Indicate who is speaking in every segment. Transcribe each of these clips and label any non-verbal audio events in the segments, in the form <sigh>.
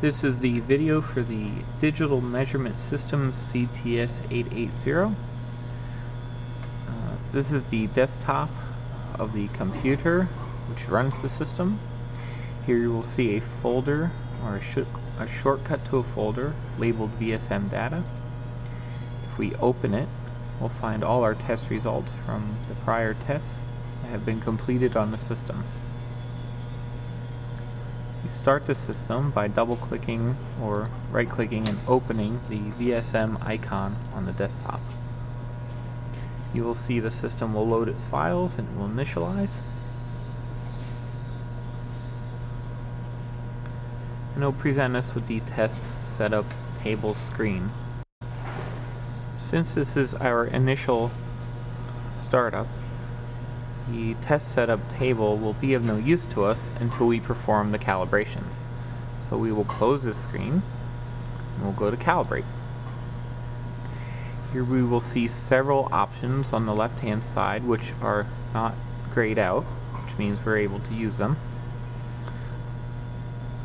Speaker 1: This is the video for the Digital Measurement Systems CTS-880. Uh, this is the desktop of the computer which runs the system. Here you will see a folder or a, sh a shortcut to a folder labeled VSM data. If we open it, we'll find all our test results from the prior tests that have been completed on the system. You start the system by double-clicking or right-clicking and opening the VSM icon on the desktop. You will see the system will load its files and it will initialize. And it will present us with the test setup table screen. Since this is our initial startup, the test setup table will be of no use to us until we perform the calibrations. So we will close this screen and we'll go to calibrate. Here we will see several options on the left hand side which are not grayed out, which means we're able to use them.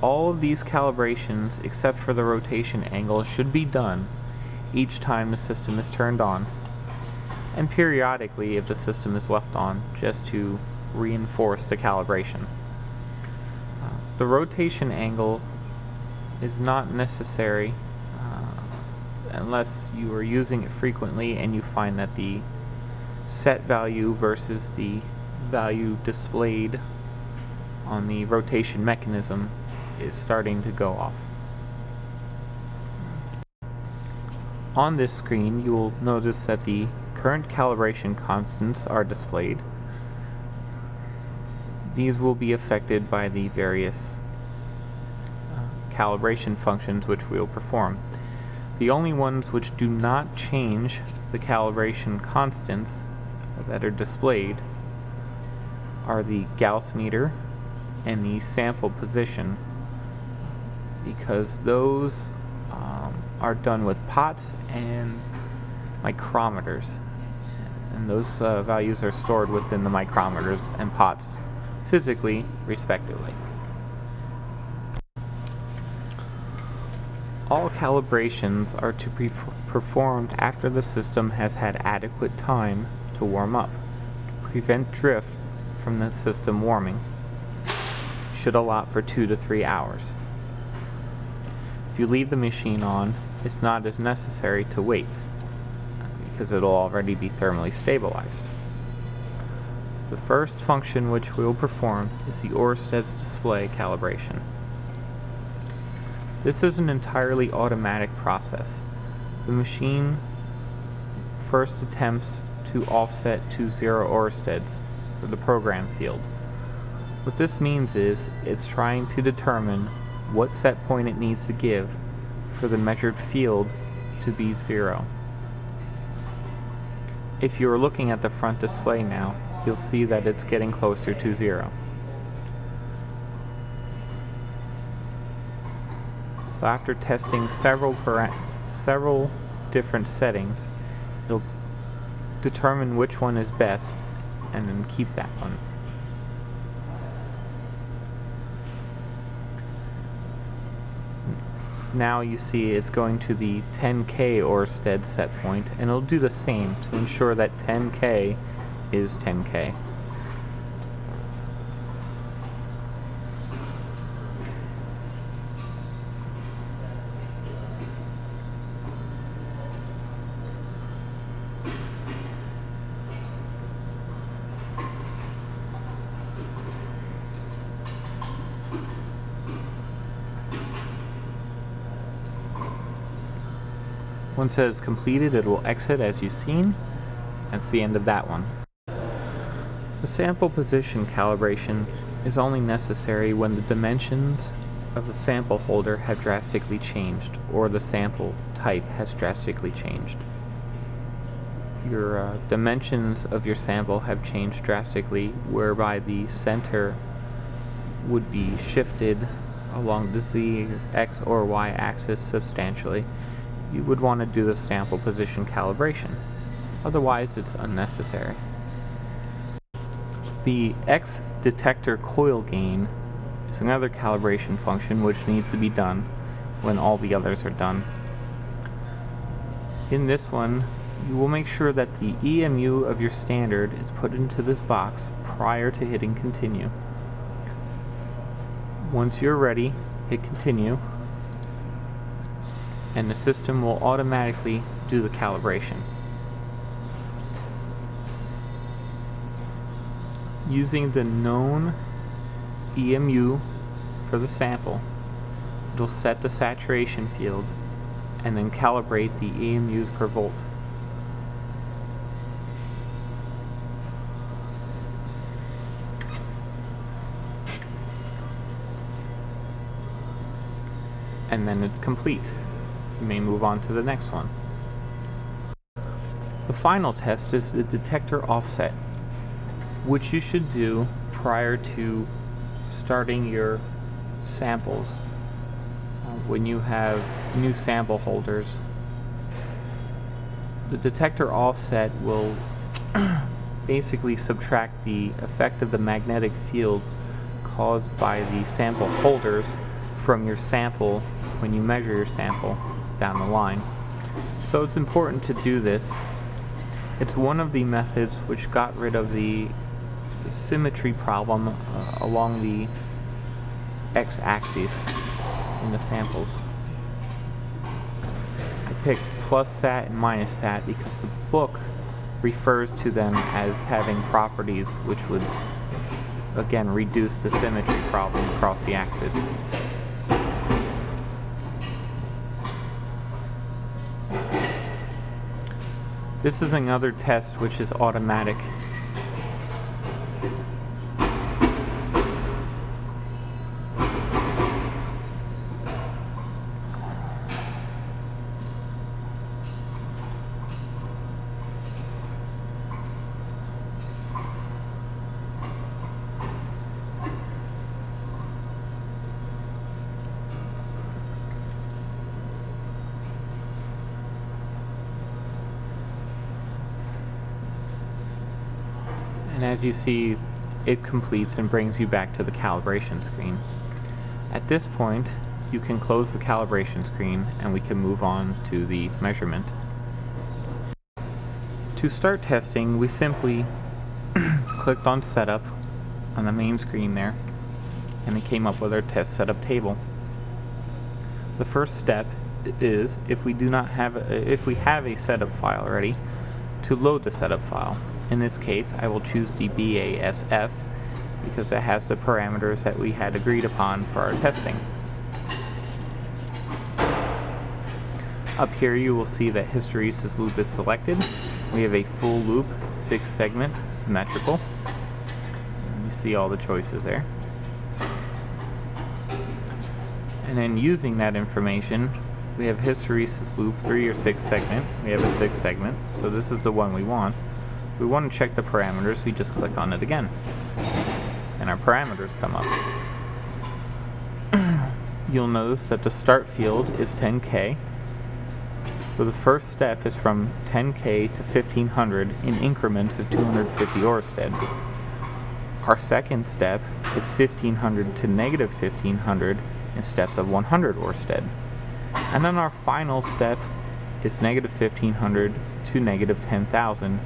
Speaker 1: All of these calibrations except for the rotation angle should be done each time the system is turned on and periodically if the system is left on just to reinforce the calibration. Uh, the rotation angle is not necessary uh, unless you are using it frequently and you find that the set value versus the value displayed on the rotation mechanism is starting to go off. On this screen you will notice that the current calibration constants are displayed. These will be affected by the various uh, calibration functions which we will perform. The only ones which do not change the calibration constants that are displayed are the Gauss meter and the sample position because those um, are done with pots and micrometers and those uh, values are stored within the micrometers and pots physically, respectively. All calibrations are to be performed after the system has had adequate time to warm up. To prevent drift from the system warming, should allot for 2 to 3 hours. If you leave the machine on, it's not as necessary to wait because it'll already be thermally stabilized. The first function which we will perform is the Oersted's display calibration. This is an entirely automatic process. The machine first attempts to offset to zero Oersteds for the program field. What this means is it's trying to determine what set point it needs to give for the measured field to be zero. If you are looking at the front display now, you'll see that it's getting closer to zero. So after testing several several different settings, it'll determine which one is best and then keep that one. Now you see it's going to the 10k Oersted set point and it'll do the same to ensure that 10k is 10k. Once it is completed, it will exit as you've seen. That's the end of that one. The sample position calibration is only necessary when the dimensions of the sample holder have drastically changed or the sample type has drastically changed. Your uh, dimensions of your sample have changed drastically whereby the center would be shifted along the z, x, or y axis substantially you would want to do the sample position calibration. Otherwise, it's unnecessary. The X detector coil gain is another calibration function which needs to be done when all the others are done. In this one, you will make sure that the EMU of your standard is put into this box prior to hitting continue. Once you're ready, hit continue and the system will automatically do the calibration. Using the known EMU for the sample, it'll set the saturation field and then calibrate the EMUs per volt. And then it's complete. You may move on to the next one. The final test is the detector offset, which you should do prior to starting your samples uh, when you have new sample holders. The detector offset will <clears throat> basically subtract the effect of the magnetic field caused by the sample holders from your sample when you measure your sample down the line. So it's important to do this. It's one of the methods which got rid of the symmetry problem uh, along the x-axis in the samples. I picked plus sat and minus sat because the book refers to them as having properties which would again reduce the symmetry problem across the axis. This is another test which is automatic. And as you see it completes and brings you back to the calibration screen. At this point you can close the calibration screen and we can move on to the measurement. To start testing we simply <clears throat> clicked on setup on the main screen there and it came up with our test setup table. The first step is if we do not have a, if we have a setup file already to load the setup file. In this case, I will choose the BASF because it has the parameters that we had agreed upon for our testing. Up here you will see that hysteresis loop is selected. We have a full loop, 6 segment, symmetrical. You see all the choices there. And then using that information, we have hysteresis loop 3 or 6 segment. We have a 6 segment, so this is the one we want we want to check the parameters, we just click on it again. And our parameters come up. <clears throat> You'll notice that the start field is 10k. So the first step is from 10k to 1500 in increments of 250 Oersted. Our second step is 1500 to negative 1500 in steps of 100 Oersted. And then our final step is negative 1500 to negative 10,000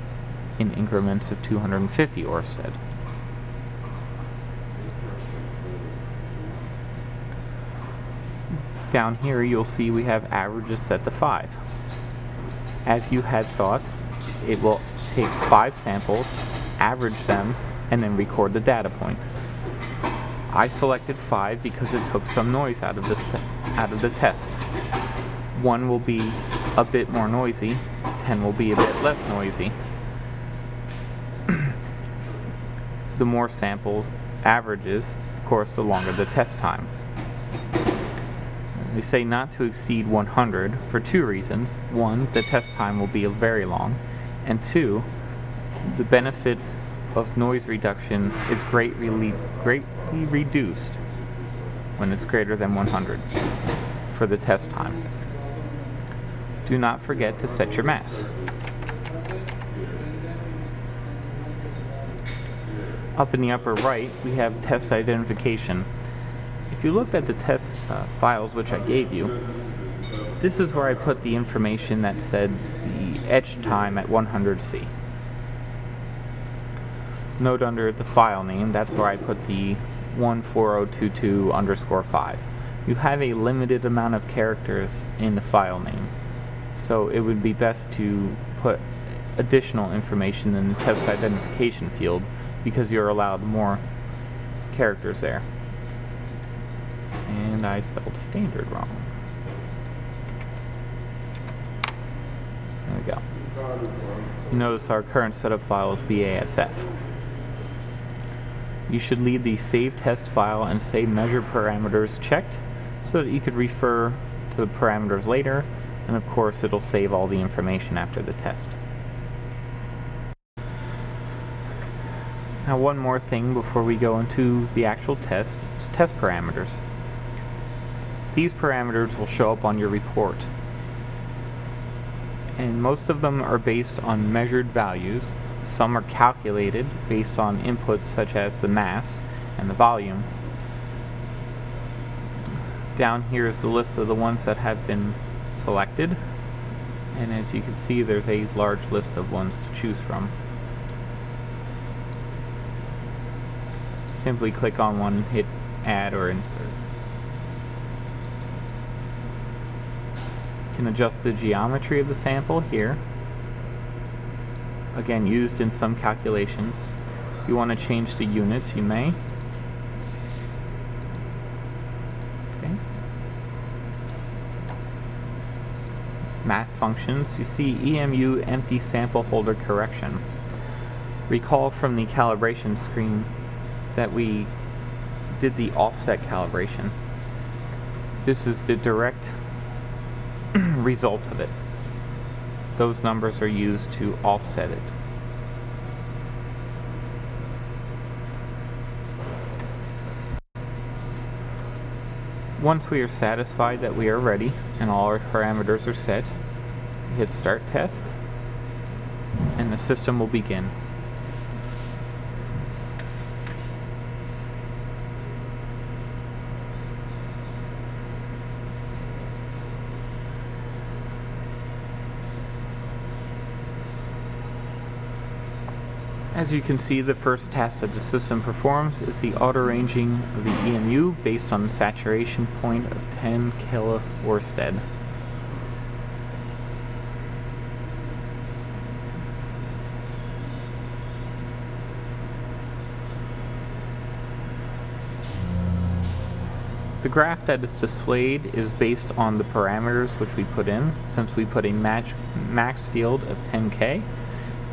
Speaker 1: in increments of 250 Oersted. Down here you'll see we have averages set to 5. As you had thought, it will take 5 samples, average them, and then record the data point. I selected 5 because it took some noise out of, the out of the test. 1 will be a bit more noisy, 10 will be a bit less noisy. The more samples averages, of course, the longer the test time. We say not to exceed 100 for two reasons. One, the test time will be very long, and two, the benefit of noise reduction is greatly, greatly reduced when it's greater than 100 for the test time. Do not forget to set your mass. Up in the upper right, we have test identification. if you looked at the test uh, files which I gave you, this is where I put the information that said the etch time at 100C. Note under the file name, that's where I put the 14022 underscore 5. You have a limited amount of characters in the file name, so it would be best to put additional information in the test identification field because you're allowed more characters there. And I spelled standard wrong. There we go. You notice our current setup file is BASF. You should leave the save test file and save measure parameters checked so that you could refer to the parameters later and of course it'll save all the information after the test. Now one more thing before we go into the actual test is test parameters. These parameters will show up on your report. And most of them are based on measured values. Some are calculated based on inputs such as the mass and the volume. Down here is the list of the ones that have been selected. And as you can see, there's a large list of ones to choose from. Simply click on one, hit add or insert. You can adjust the geometry of the sample here. Again, used in some calculations. If you want to change the units, you may. Okay. Math functions, you see EMU empty sample holder correction. Recall from the calibration screen that we did the offset calibration. This is the direct <clears throat> result of it. Those numbers are used to offset it. Once we are satisfied that we are ready and all our parameters are set, hit start test and the system will begin. As you can see, the first task that the system performs is the auto-ranging of the EMU based on the saturation point of 10 kilo-Oersted. The graph that is displayed is based on the parameters which we put in, since we put a match, max field of 10k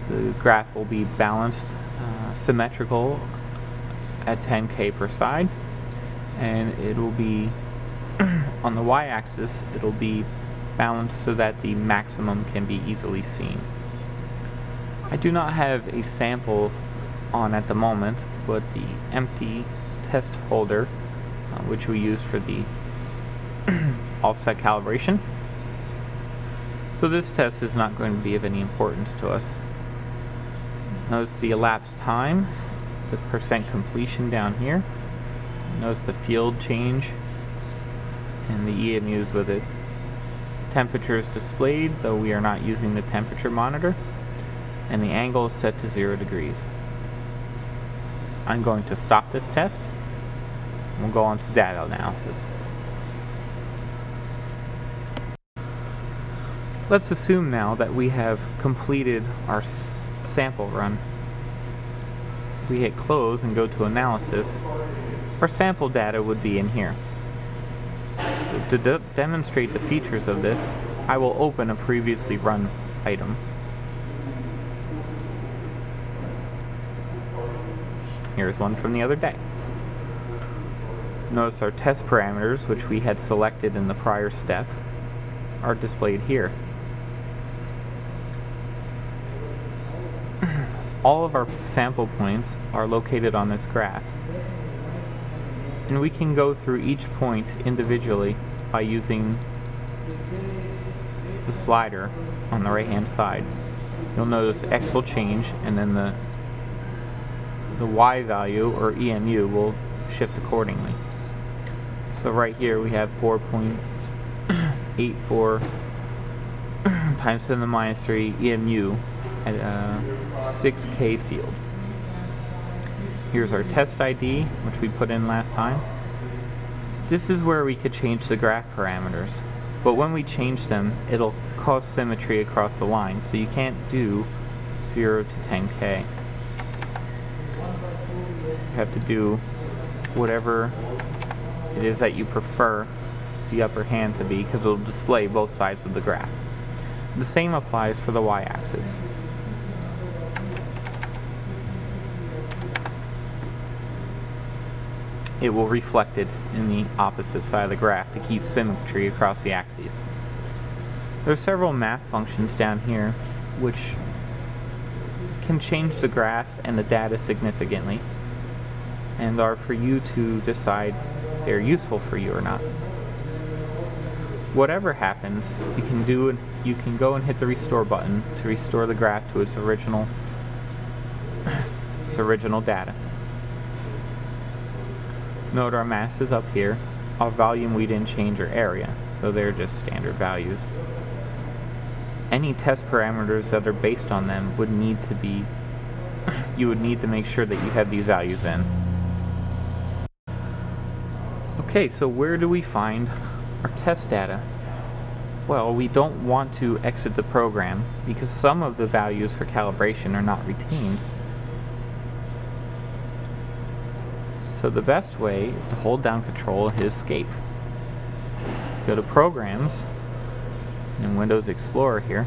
Speaker 1: the graph will be balanced uh, symmetrical at 10k per side. And it will be <clears throat> on the y-axis it'll be balanced so that the maximum can be easily seen. I do not have a sample on at the moment but the empty test holder uh, which we use for the <clears throat> offset calibration. So this test is not going to be of any importance to us Notice the elapsed time with percent completion down here. Notice the field change and the EMUs with it. Temperature is displayed, though we are not using the temperature monitor, and the angle is set to 0 degrees. I'm going to stop this test. We'll go on to data analysis. Let's assume now that we have completed our sample run. If we hit close and go to analysis, our sample data would be in here. So to de demonstrate the features of this, I will open a previously run item. Here's one from the other day. Notice our test parameters, which we had selected in the prior step, are displayed here. All of our sample points are located on this graph. And we can go through each point individually by using the slider on the right hand side. You'll notice X will change and then the the Y value or EMU will shift accordingly. So right here we have 4.84 times 10 to the minus 3 EMU at a 6K field. Here's our test ID, which we put in last time. This is where we could change the graph parameters, but when we change them, it'll cause symmetry across the line, so you can't do 0 to 10K. You have to do whatever it is that you prefer the upper hand to be because it'll display both sides of the graph. The same applies for the y-axis. It will reflect it in the opposite side of the graph to keep symmetry across the axes. There are several math functions down here which can change the graph and the data significantly and are for you to decide if they're useful for you or not. Whatever happens, you can do you can go and hit the restore button to restore the graph to its original <coughs> its original data. Note our mass is up here. Our volume we didn't change our area, so they're just standard values. Any test parameters that are based on them would need to be <coughs> you would need to make sure that you have these values in. Okay, so where do we find our test data? Well, we don't want to exit the program because some of the values for calibration are not retained. So the best way is to hold down control and hit escape. Go to programs in Windows Explorer here.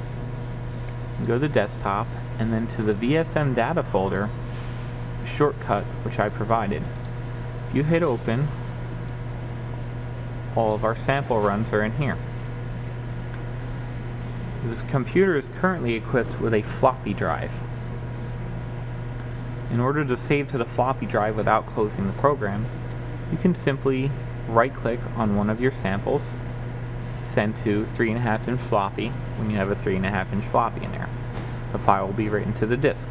Speaker 1: Go to desktop and then to the VSM data folder shortcut which I provided. If you hit open all of our sample runs are in here. This computer is currently equipped with a floppy drive. In order to save to the floppy drive without closing the program, you can simply right click on one of your samples, send to 3.5 inch floppy when you have a 3.5 inch floppy in there. The file will be written to the disk.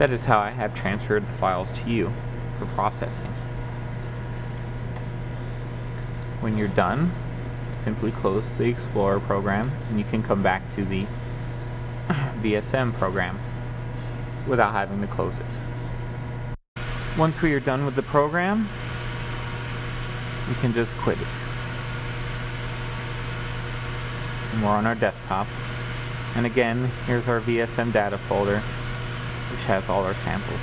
Speaker 1: That is how I have transferred the files to you for processing. When you're done, simply close the Explorer program and you can come back to the <coughs> VSM program without having to close it. Once we are done with the program, we can just quit it. And we're on our desktop. And again, here's our VSM data folder, which has all our samples.